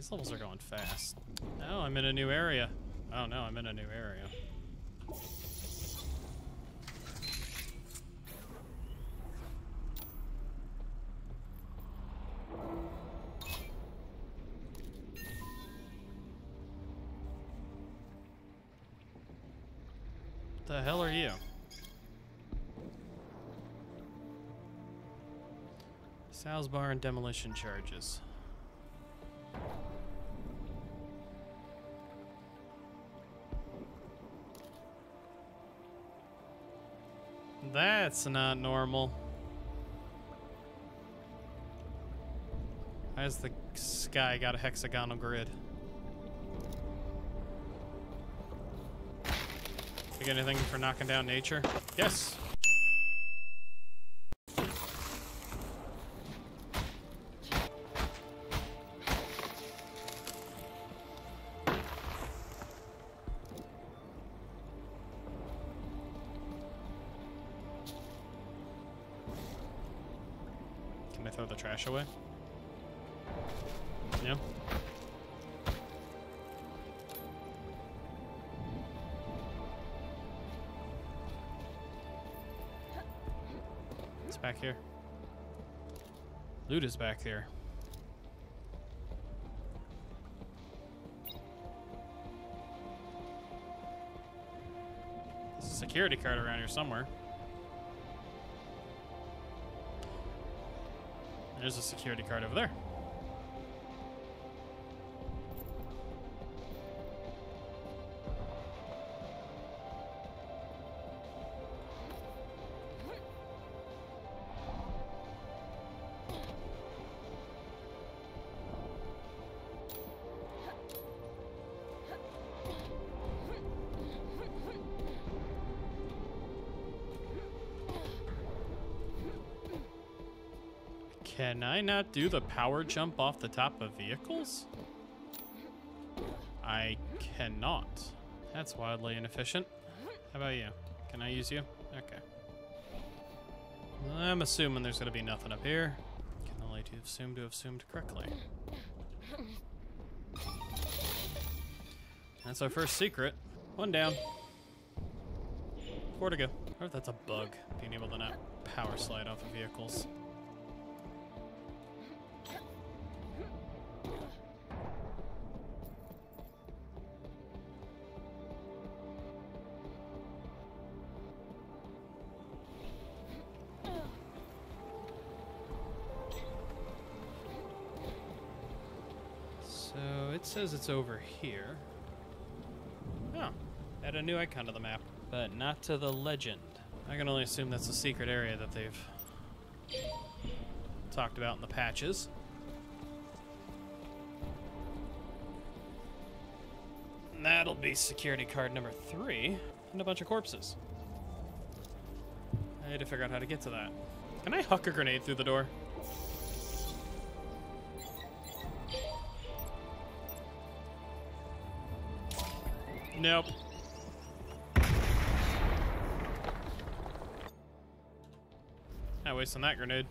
These levels are going fast. Oh, I'm in a new area. Oh no, I'm in a new area. The hell are you? Sal's bar and demolition charges. That's not normal. Why has the sky got a hexagonal grid? You get anything for knocking down nature? Yes! Loot is back there. Security card around here somewhere. There's a security card over there. I not do the power jump off the top of vehicles? I cannot. That's wildly inefficient. How about you? Can I use you? Okay. I'm assuming there's gonna be nothing up here. Can only to assume to have assumed correctly. That's our first secret. One down. Four to go. Or if that's a bug, being able to not power slide off of vehicles. It's over here. Oh, add a new icon to the map, but not to the legend. I can only assume that's a secret area that they've talked about in the patches. That'll be security card number three, and a bunch of corpses. I had to figure out how to get to that. Can I huck a grenade through the door? Nope. Not wasting that grenade.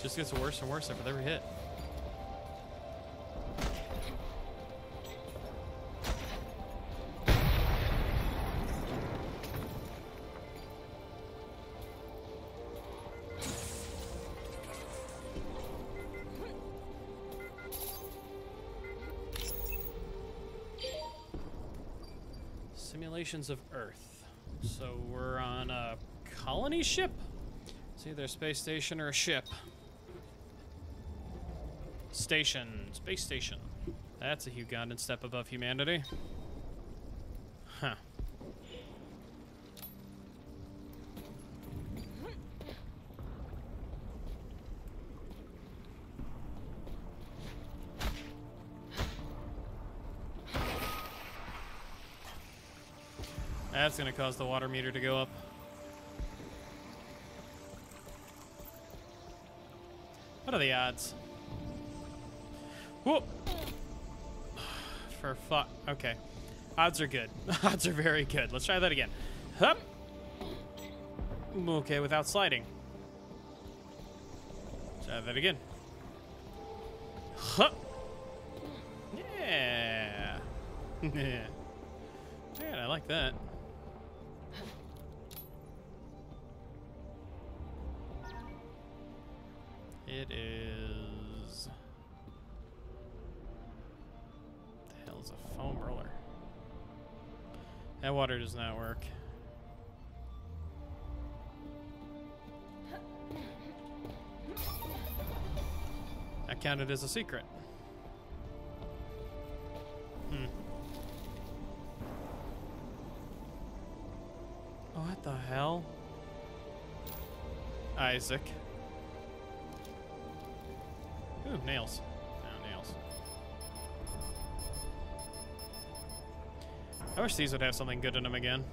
Just gets worse and worse after every hit. Simulations of Earth. So we're on a colony ship? It's either a space station or a ship. Station. Space station. That's a Ugandan step above humanity. That's gonna cause the water meter to go up. What are the odds? Whoop! For fuck. Okay. Odds are good. Odds are very good. Let's try that again. Hup! Okay, without sliding. Try that again. Hup! Yeah! yeah. Yeah, I like that. It is. The hell is a foam roller? That water does not work. That counted as a secret. Hmm. What the hell? Isaac. Ooh, nails. No, nails. I wish these would have something good in them again.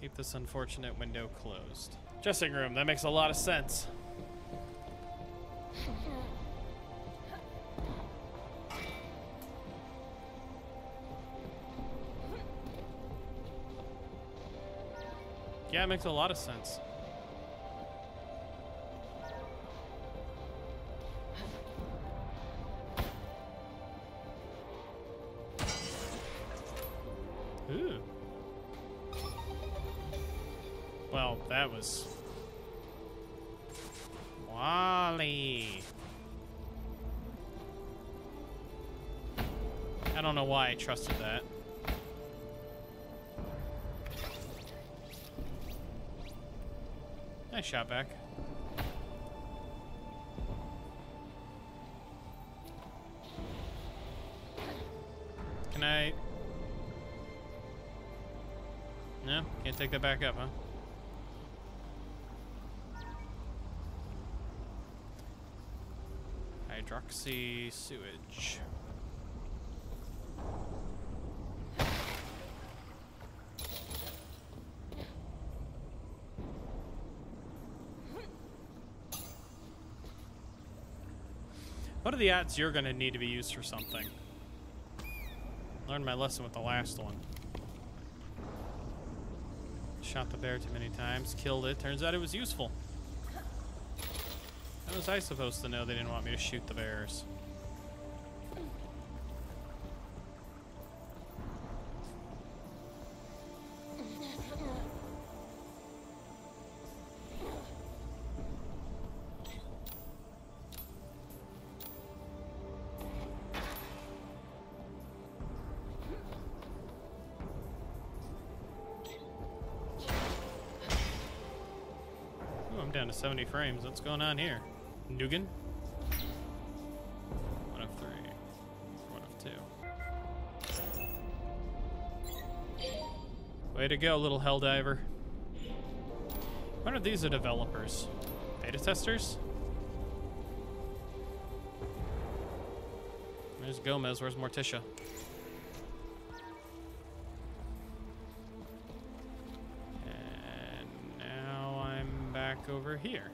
Keep this unfortunate window closed. Dressing room, that makes a lot of sense. Yeah, it makes a lot of sense. Shot back. Can I... No? Can't take that back up, huh? Hydroxy sewage. The odds you're going to need to be used for something? Learned my lesson with the last one. Shot the bear too many times, killed it. Turns out it was useful. How was I supposed to know they didn't want me to shoot the bears? To 70 frames. What's going on here? Nugan? One of three. One of two. Way to go, little Helldiver. When are these are developers? Beta testers? There's Gomez. Where's Morticia? Back over here.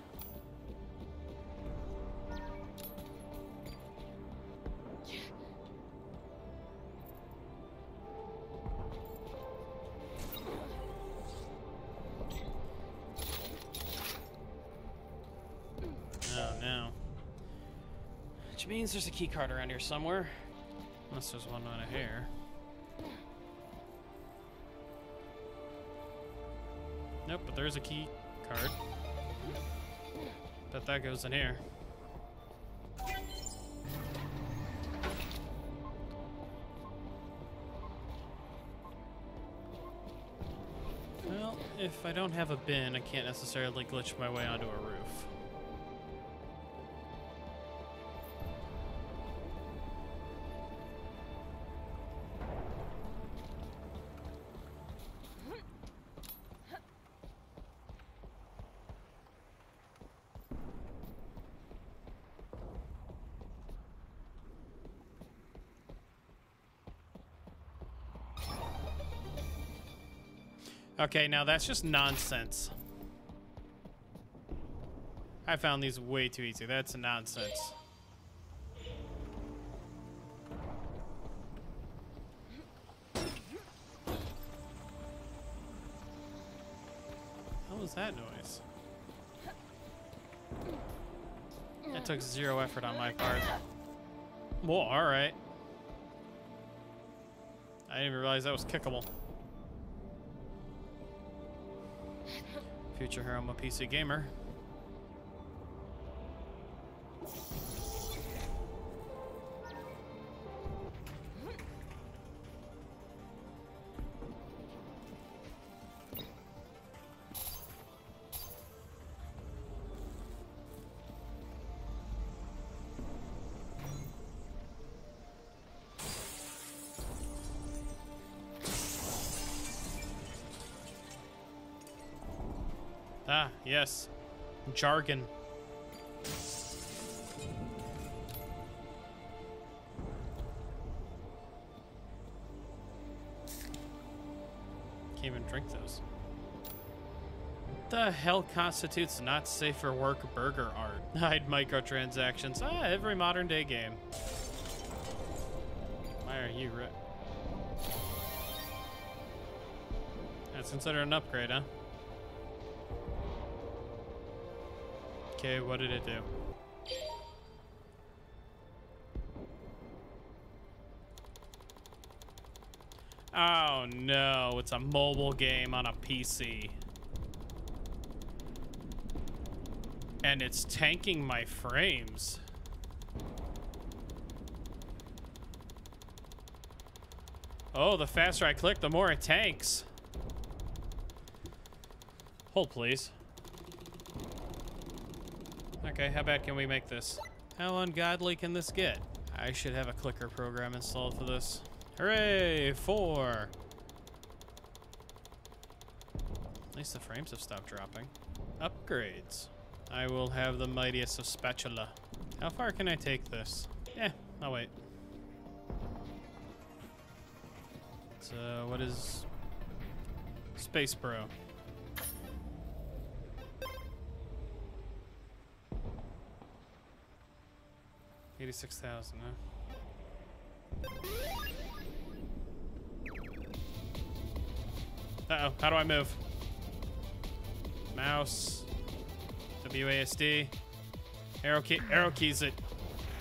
Oh no. Which means there's a key card around here somewhere. Unless there's one on a hair. Nope, but there's a key card. That goes in here. Well, if I don't have a bin, I can't necessarily glitch my way onto a roof. Okay, now that's just nonsense. I found these way too easy. That's nonsense. What was that noise? That took zero effort on my part. Well, alright. I didn't even realize that was kickable. Future here, I'm a PC gamer. Yes. Jargon. Can't even drink those. What the hell constitutes not safe for work burger art? Hide microtransactions. Ah, every modern day game. Why are you re- That's considered an upgrade, huh? Okay, what did it do? Oh no, it's a mobile game on a PC. And it's tanking my frames. Oh, the faster I click, the more it tanks. Hold, please. Okay, how bad can we make this? How ungodly can this get? I should have a clicker program installed for this. Hooray! Four! At least the frames have stopped dropping. Upgrades. I will have the mightiest of spatula. How far can I take this? Yeah, I'll wait. So, what is... Space Bro? Eighty-six thousand, huh? Uh-oh, how do I move? Mouse. WASD. Arrow key, arrow keys it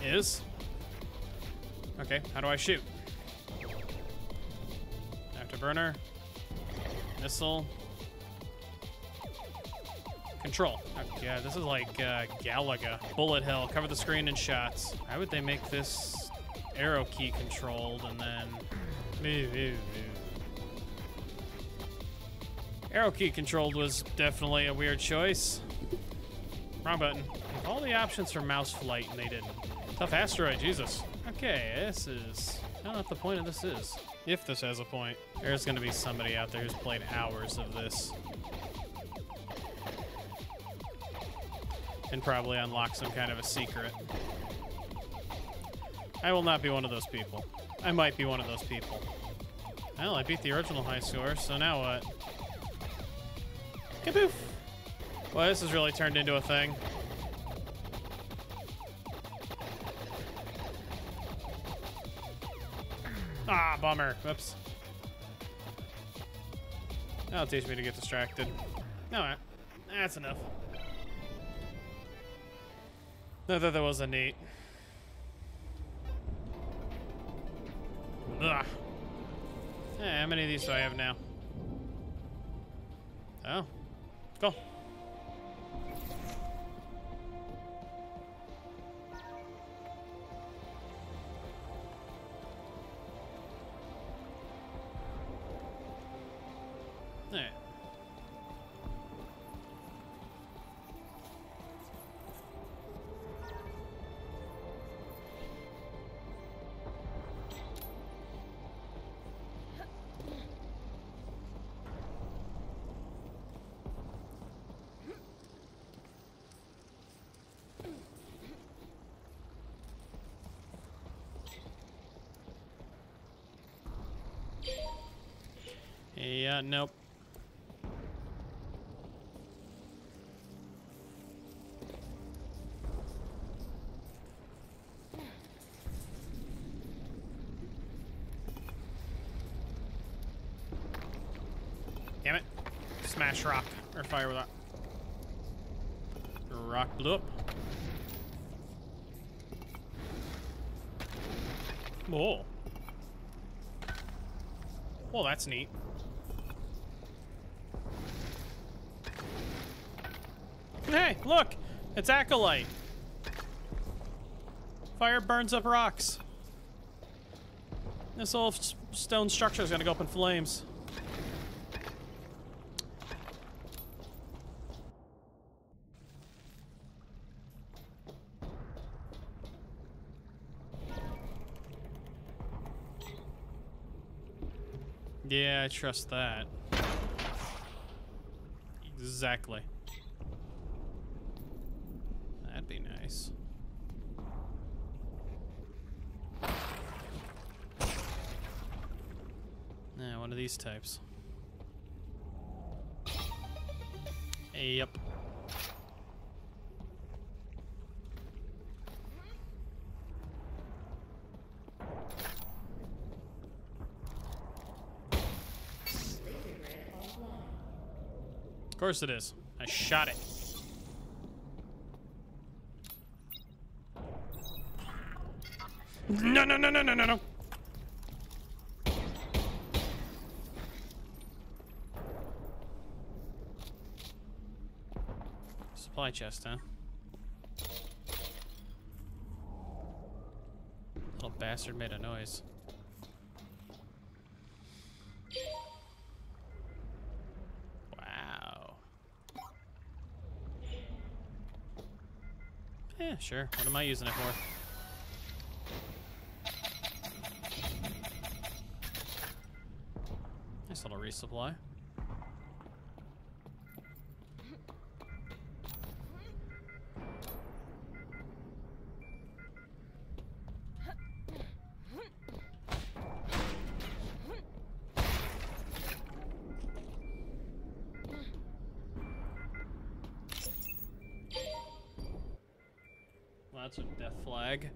is. Okay, how do I shoot? Afterburner. Missile. Control. Oh, yeah, this is like uh, Galaga. Bullet hell. Cover the screen in shots. How would they make this arrow key controlled and then... Arrow key controlled was definitely a weird choice. Wrong button. All the options for mouse flight and they didn't. Tough asteroid, Jesus. Okay, this is... I don't know what the point of this is. If this has a point. There's gonna be somebody out there who's played hours of this. And probably unlock some kind of a secret. I will not be one of those people. I might be one of those people. Well, I beat the original high score, so now what? Kaboof! Well, this has really turned into a thing. Ah, bummer. Whoops. That'll teach me to get distracted. Alright. That's enough. No, that, that was a neat. Ugh. Eh, how many of these do I have now? Oh. Cool. Yeah, nope. Damn it. Smash rock. Or fire with that. rock blew up. Whoa. Well, that's neat. Hey, look! It's Acolyte. Fire burns up rocks. This little stone structure is gonna go up in flames. Yeah, I trust that. Exactly. That'd be nice. Yeah, one of these types. Yep. Of course it is. I shot it. No, no, no, no, no, no, no. Supply chest, huh? Little bastard made a noise. Wow. Yeah, sure. What am I using it for? Resupply. Well, that's a death flag.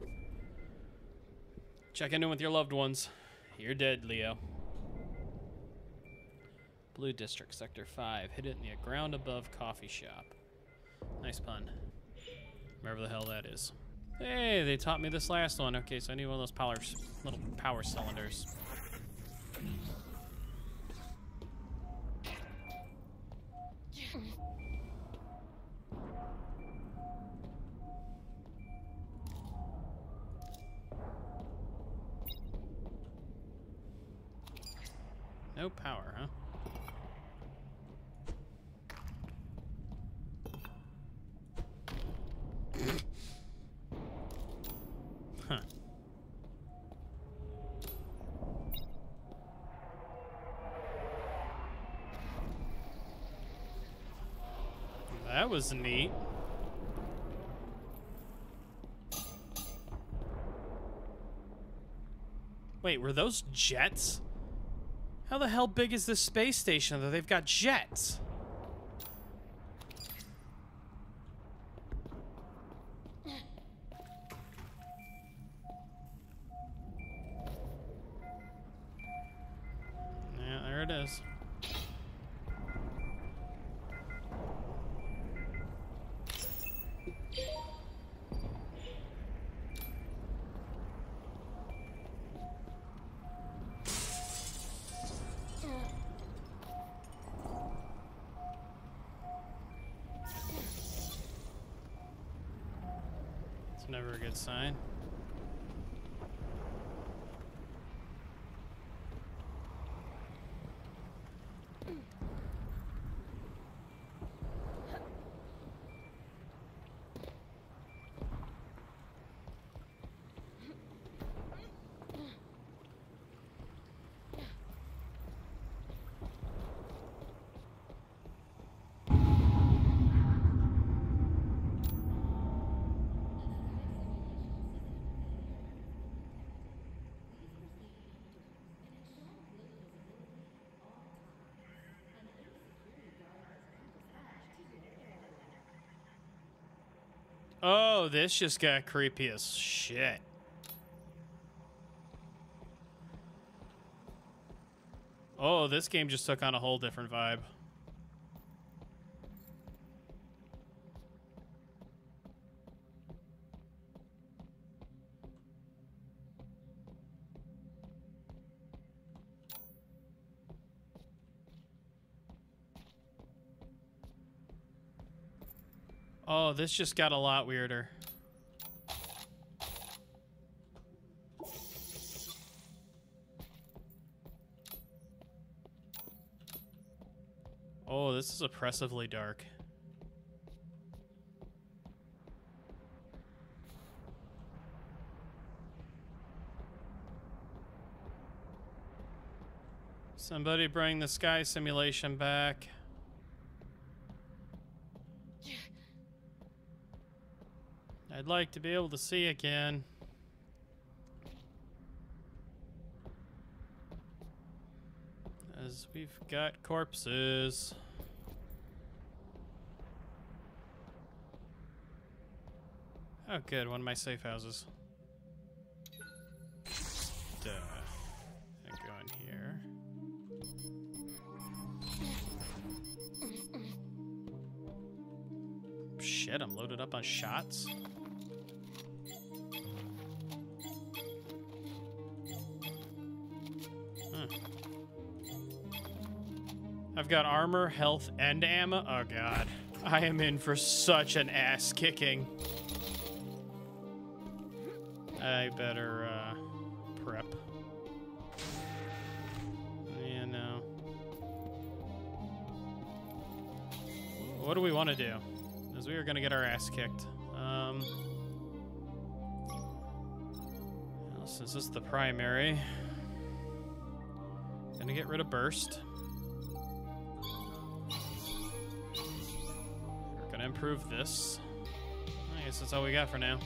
Check in with your loved ones. You're dead, Leo. Blue District, Sector 5. Hit it in the ground above coffee shop. Nice pun. Wherever the hell that is. Hey, they taught me this last one. Okay, so I need one of those power, little power cylinders. No power, huh? huh. That was neat. Wait, were those jets? How the hell big is this space station that they've got jets? Never a good sign. Oh, this just got creepy as shit. Oh, this game just took on a whole different vibe. This just got a lot weirder. Oh, this is oppressively dark. Somebody bring the sky simulation back. Like to be able to see again. As we've got corpses. Oh good, one of my safe houses. Duh. And go in here. Shit, I'm loaded up on shots. Got armor, health, and ammo. Oh god. I am in for such an ass kicking. I better uh, prep. Yeah, no. What do we want to do? Because we are going to get our ass kicked. Um, since this is the primary, gonna get rid of burst. Improve this. I guess that's all we got for now.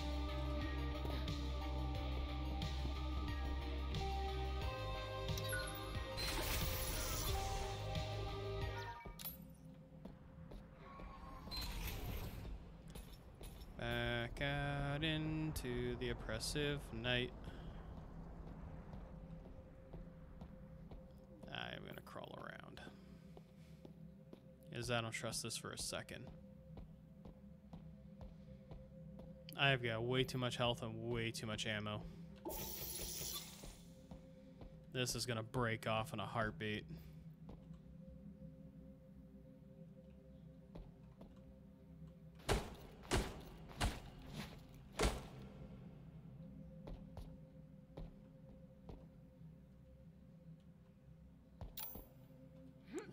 Back out into the oppressive night. I'm gonna crawl around. Is I don't trust this for a second. I've got way too much health and way too much ammo. This is gonna break off in a heartbeat.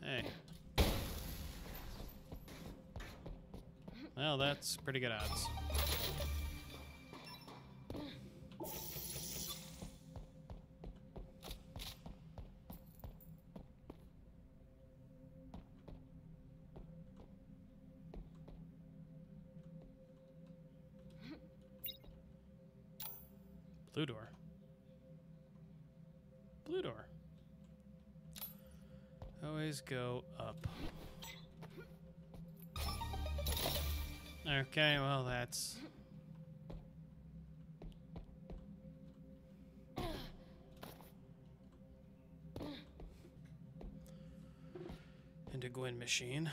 Hey. Well, that's pretty good odds. Okay, well, that's. Into Gwyn machine.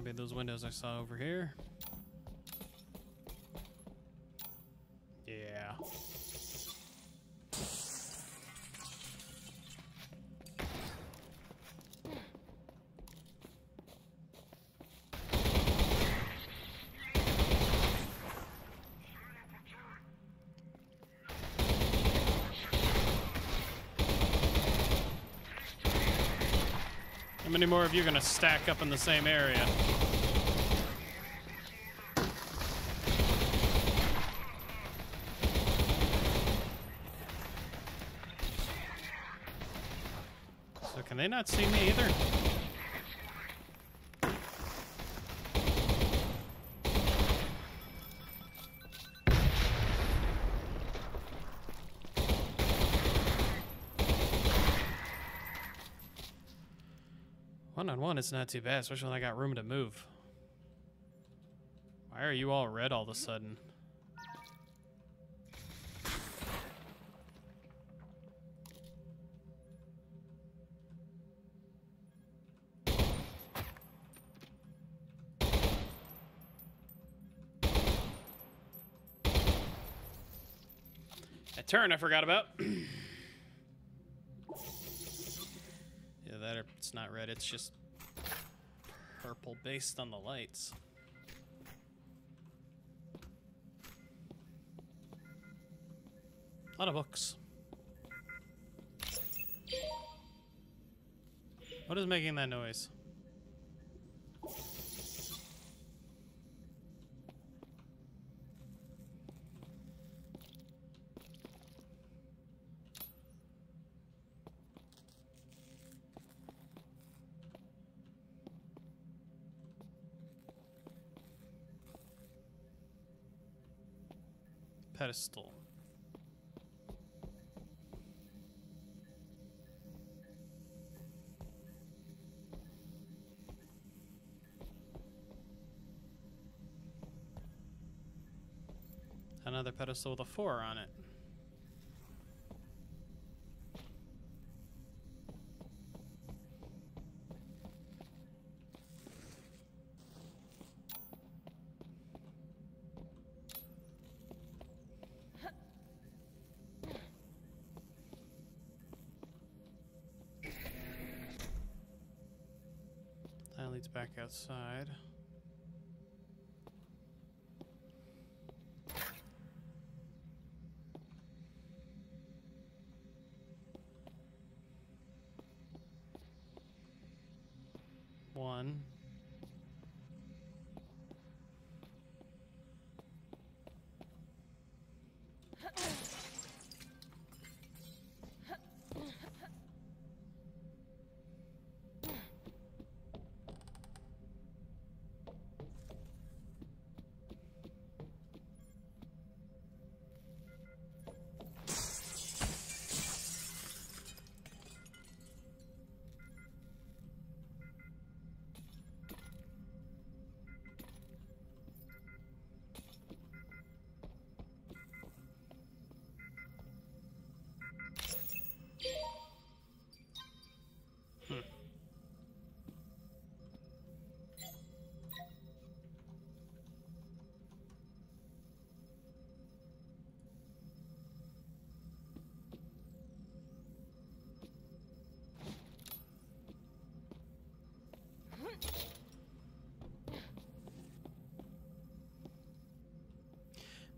Probably those windows I saw over here. Yeah. How many more of you are gonna stack up in the same area? They not see me either? One on one is not too bad, especially when I got room to move. Why are you all red all of a sudden? Turn I forgot about. yeah, that it's not red, it's just purple based on the lights. A lot of books. What is making that noise? Pedestal. Another pedestal with a four on it.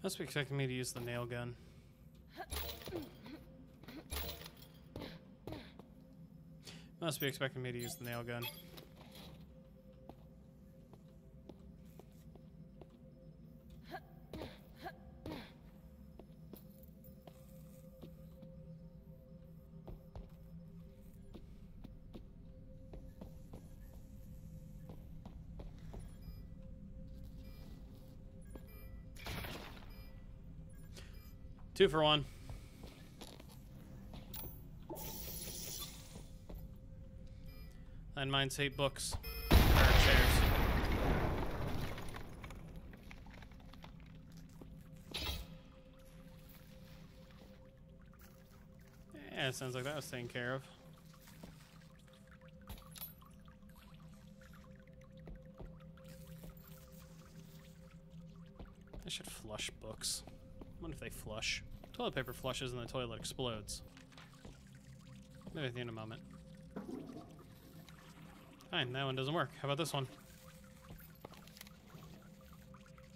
Must be expecting me to use the nail gun. Must be expecting me to use the nail gun. Two for one. And mine's hate books. Or chairs. Yeah, sounds like that was taken care of. I should flush books. Wonder if they flush? Toilet paper flushes and the toilet explodes. Maybe at the end of a moment. Fine, that one doesn't work. How about this one?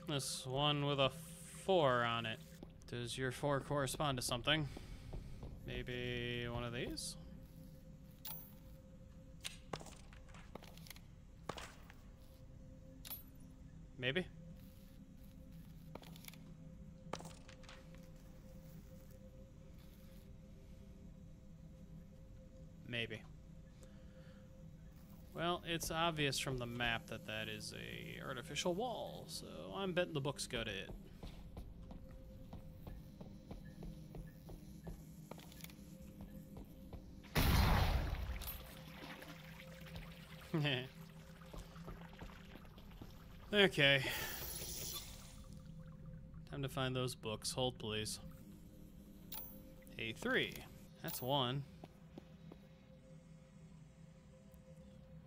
This one with a four on it. Does your four correspond to something? Maybe one of these? Maybe? Maybe. Well, it's obvious from the map that that is a artificial wall, so I'm betting the books go to it. okay. Time to find those books. Hold, please. A3. That's one.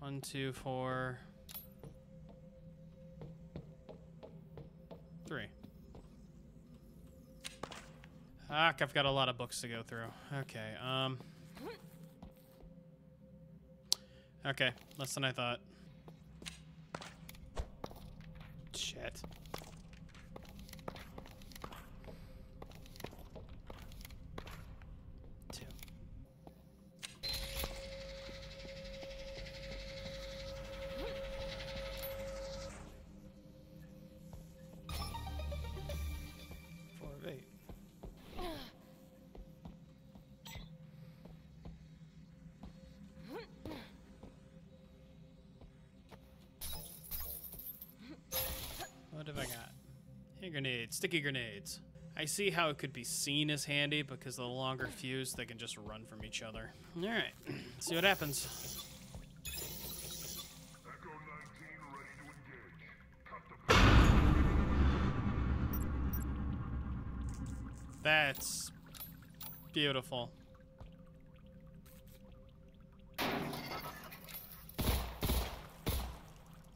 One, two, four. Three. Ah, I've got a lot of books to go through. Okay, um. Okay, less than I thought. Shit. Grenades, sticky grenades. I see how it could be seen as handy because the longer fuse, they can just run from each other. All right, see what happens. Echo 19 ready to engage. Cut the That's beautiful.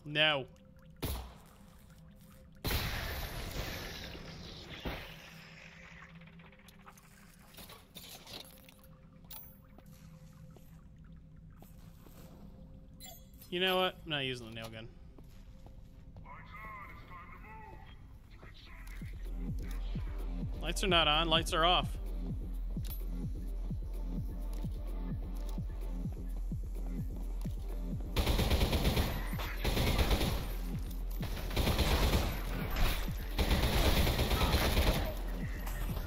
No. You know what? I'm not using the nail gun. Lights are not on, lights are off.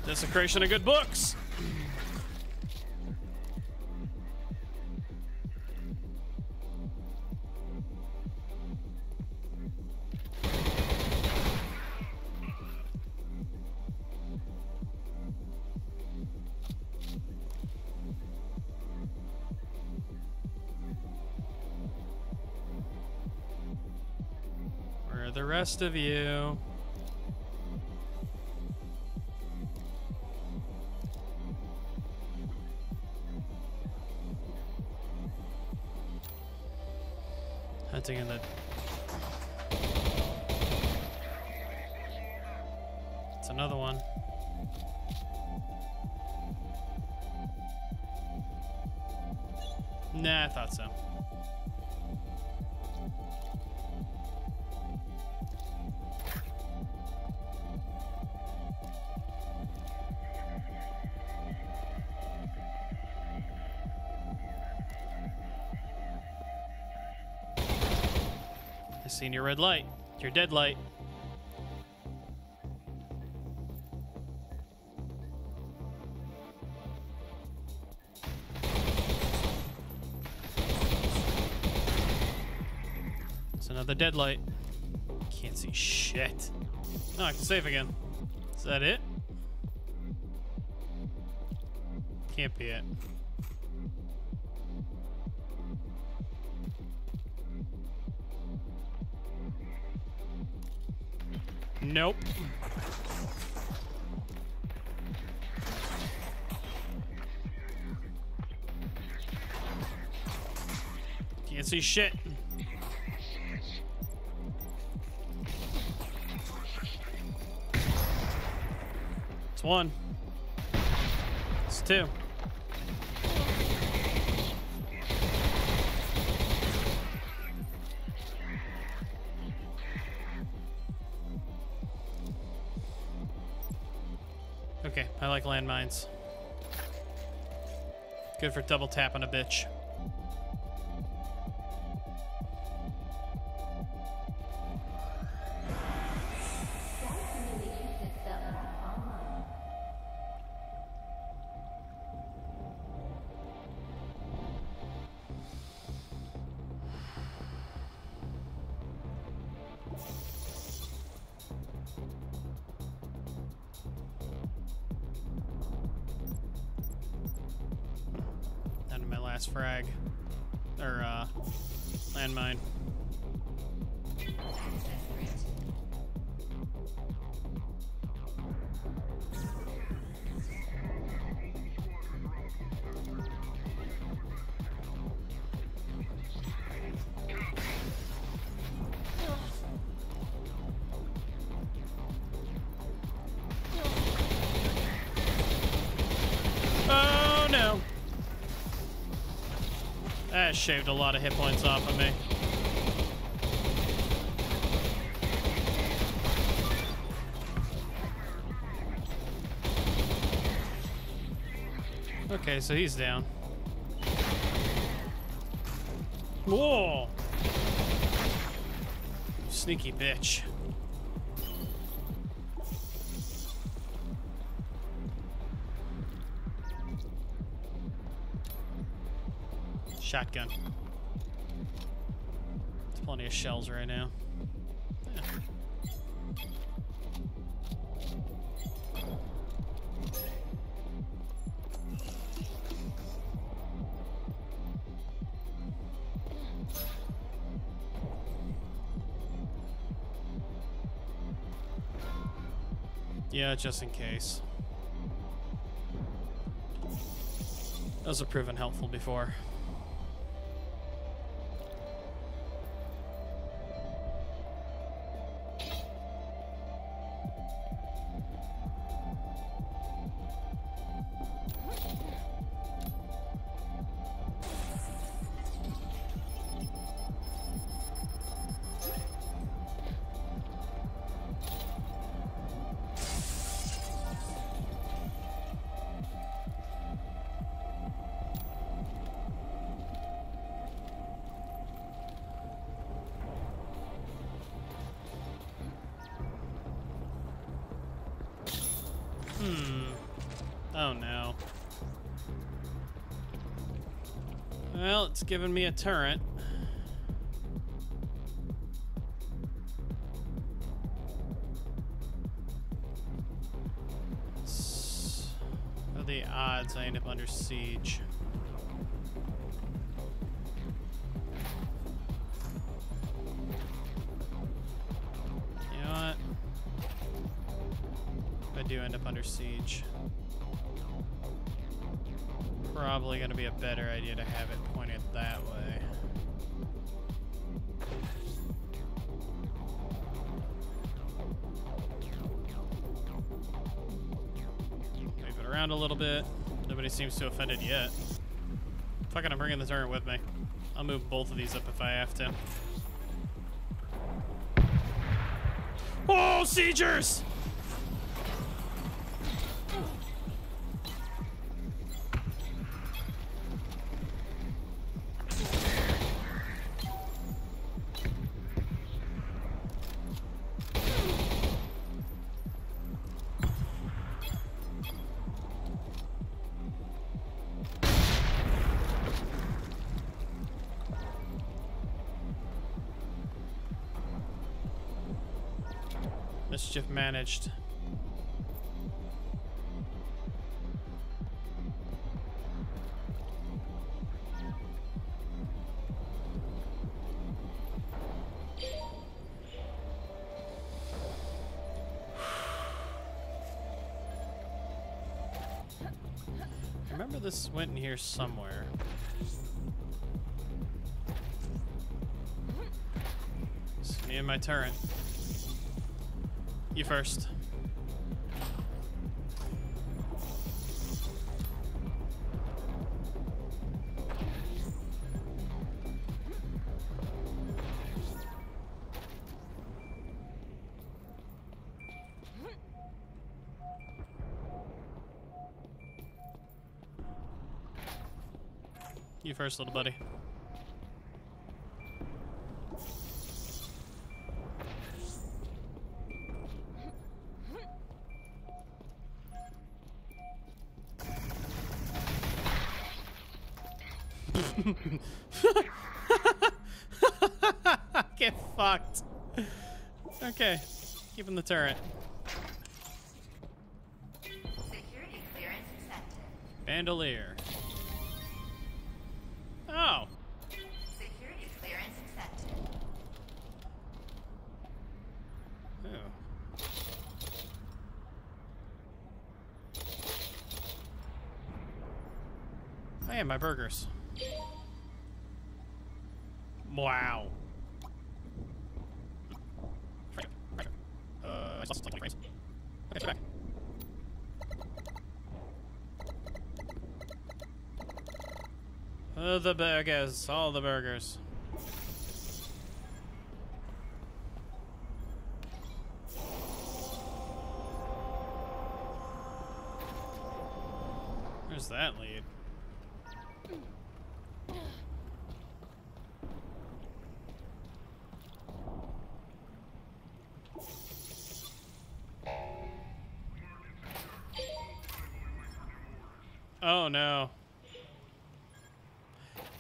Desecration of good books. The rest of you? Hunting in the. It's another one. Nah, I thought so. Seen your red light. Your dead light. It's another dead light. Can't see shit. No, I can save again. Is that it? Can't be it. Nope. Can't see shit. It's one. It's two. Like landmines. Good for double tapping a bitch. Shaved a lot of hit points off of me. Okay, so he's down. Whoa! Sneaky bitch. Shotgun. There's plenty of shells right now. Yeah. Yeah, just in case. Those have proven helpful before. Giving me a turret. What are the odds I end up under siege? You know what? I do end up under siege. Probably gonna be a better idea to have it that way. Move it around a little bit. Nobody seems to offend it yet. Fucking, I'm bringing the turret with me. I'll move both of these up if I have to. Oh, siegers! Managed. Remember this went in here somewhere. It's me and my turret. You first. You first, little buddy. Okay. him the turret. Bandolier. Oh. Security clearance accepted. Oh. oh my burgers. The burgers, all the burgers. Where's that lead? Oh no.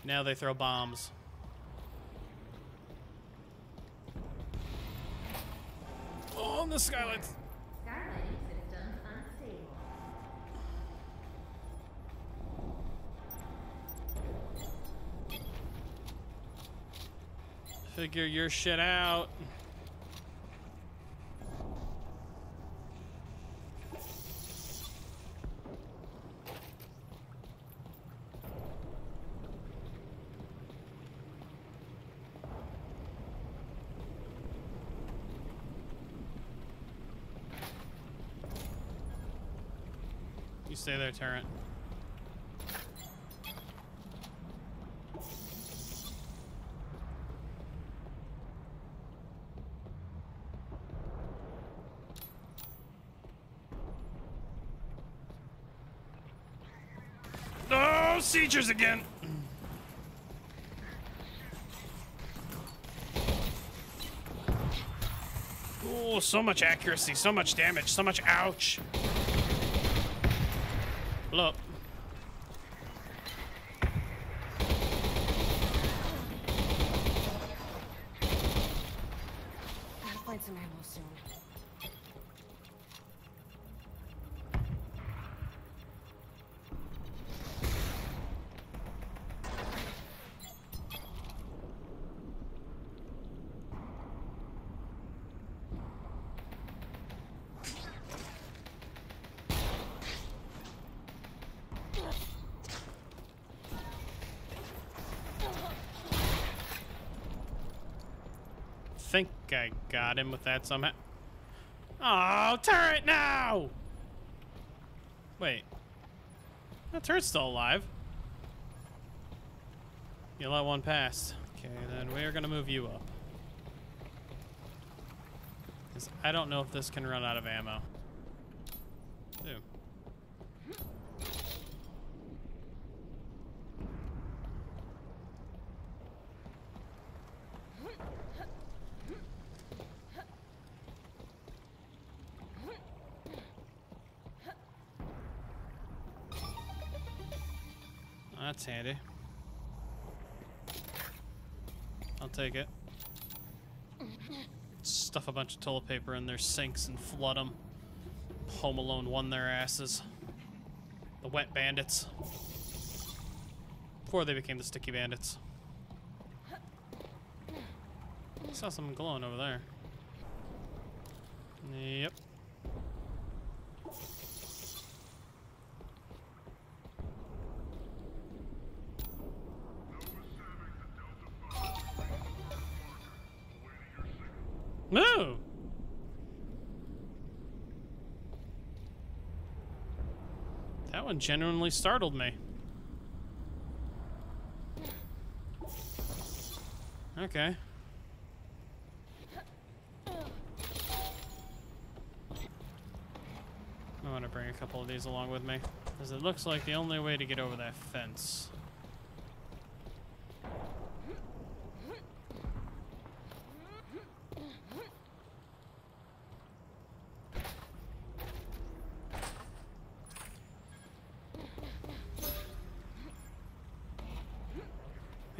Now they throw bombs. Oh, on the skylights. Figure your shit out. Stay there, turret. Oh, siegers again. Oh, so much accuracy, so much damage, so much ouch. Look. Gotta find some ammo soon. Think I got him with that somehow. Oh, turret now! Wait. The turret's still alive. You let one pass. Okay, then we are gonna move you up. 'Cause I don't know if this can run out of ammo. Take it. Stuff a bunch of toilet paper in their sinks and flood them. Home Alone won their asses. The wet bandits. Before they became the sticky bandits. Saw something glowing over there. Yep. One genuinely startled me. Okay. I want to bring a couple of these along with me. Because it looks like the only way to get over that fence.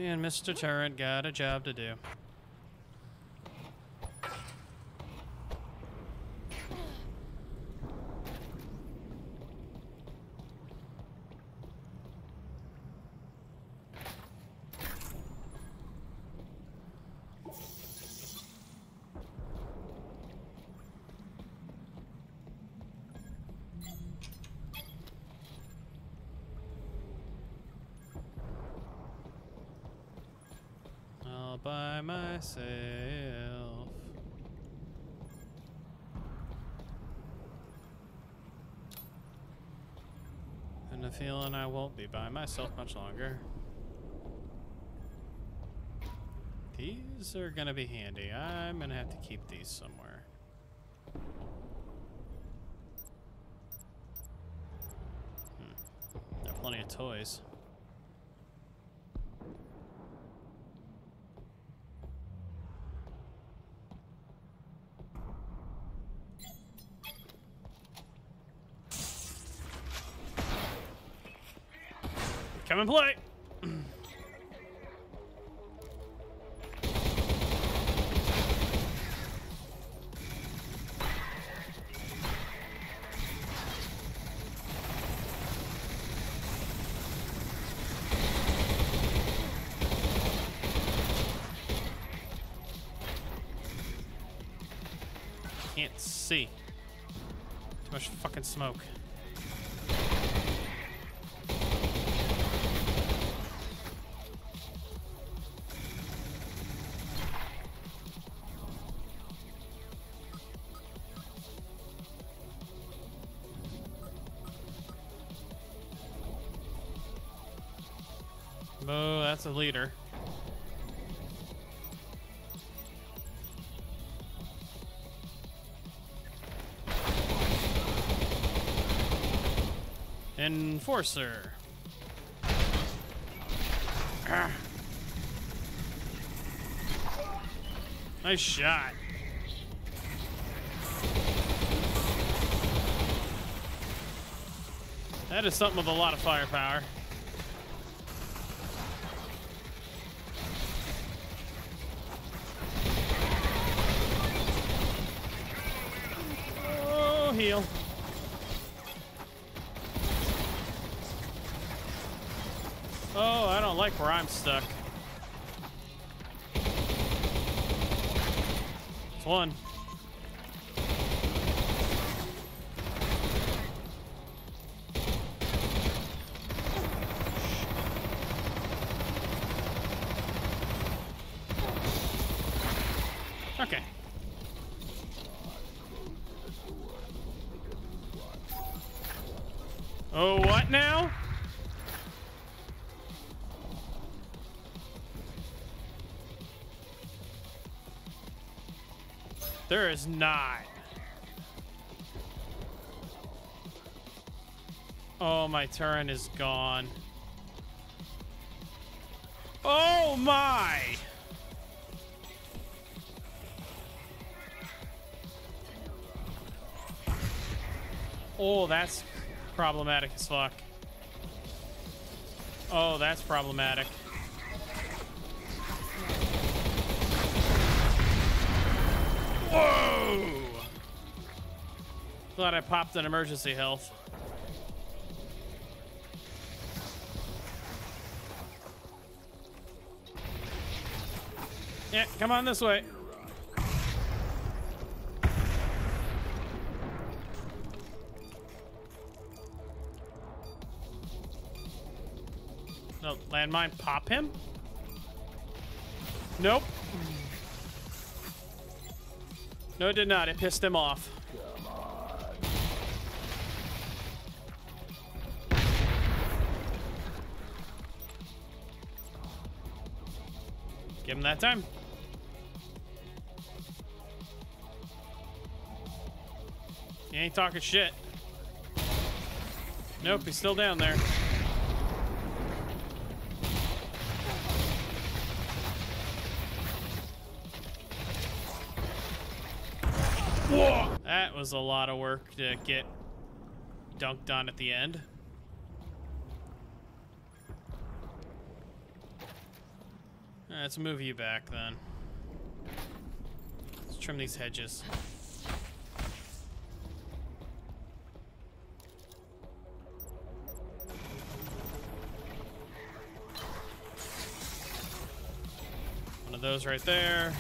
And Mr. Turret got a job to do. I won't be by myself much longer. These are gonna be handy. I'm gonna have to keep these somewhere. Hmm. Are plenty of toys. Come and play. Can't see. Too much fucking smoke. Leader. Enforcer. Ah. Nice shot. That is something with a lot of firepower. Heal. Oh, I don't like where I'm stuck. It's one. Okay. Oh, what now? There is not. Oh, my turn is gone. Oh my! Oh, that's problematic as fuck. Oh, that's problematic. Whoa! Thought I popped an emergency health. Yeah, come on this way. Landmine pop him? Nope. No, it did not. It pissed him off. Give him that time. He ain't talking shit. Nope, he's still down there. Was a lot of work to get dunked on at the end. Let's move you back then. Let's trim these hedges. One of those right there.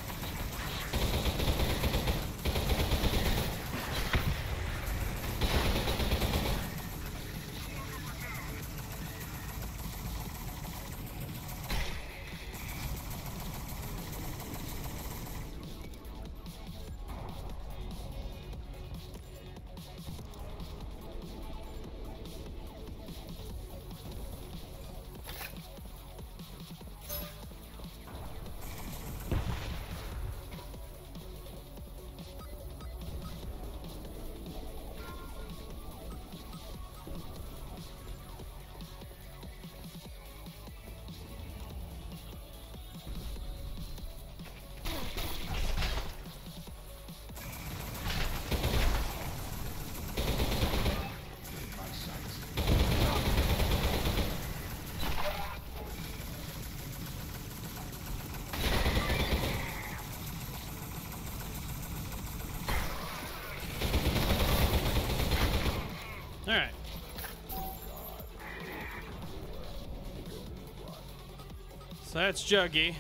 So that's Juggy.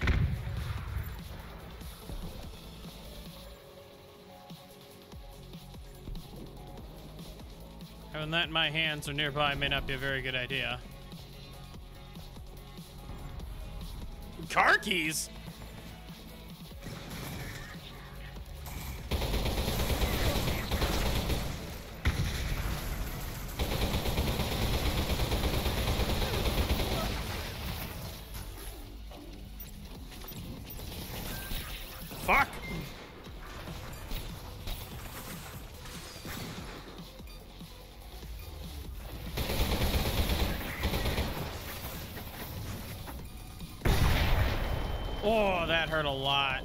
Having that in my hands or nearby may not be a very good idea. Car keys? Hurt a lot.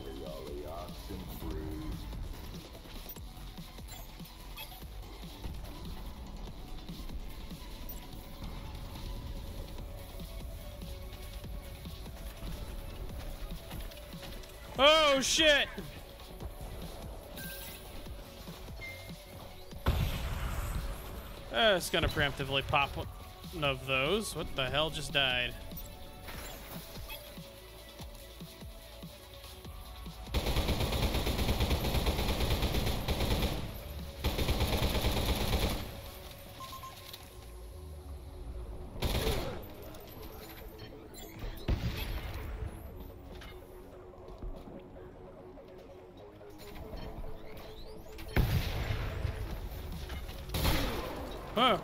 Oh shit! Uh, it's gonna preemptively pop one of those. What the hell just died?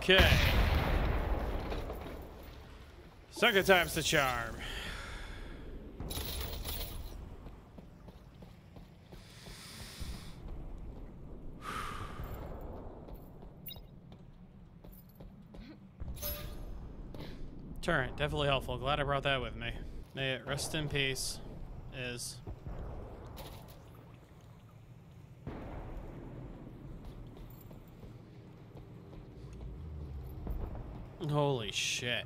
Okay. Second time's the charm. Turret, definitely helpful. Glad I brought that with me. May it rest in peace. Is. Holy shit.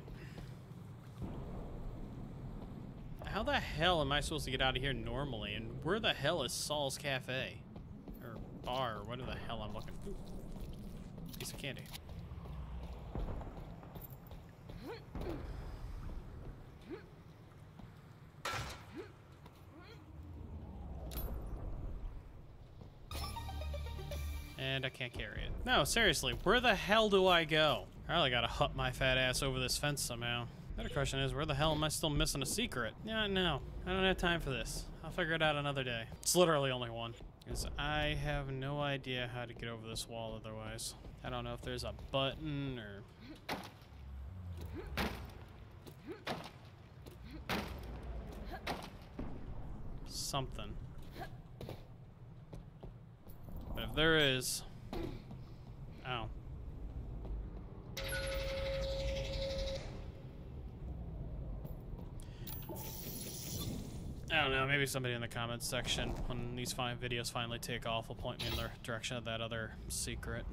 How the hell am I supposed to get out of here normally? And where the hell is Saul's Cafe? Or bar, or whatever the hell I'm looking Ooh. Piece of candy. And I can't carry it. No, seriously, where the hell do I go? I gotta hut my fat ass over this fence somehow. Better question is, where the hell am I still missing a secret? Yeah, no, I don't have time for this. I'll figure it out another day. It's literally only one. Because I have no idea how to get over this wall otherwise. I don't know if there's a button or... Something. But if there is... Oh. I don't know, maybe somebody in the comments section when these fine videos finally take off will point me in the direction of that other secret.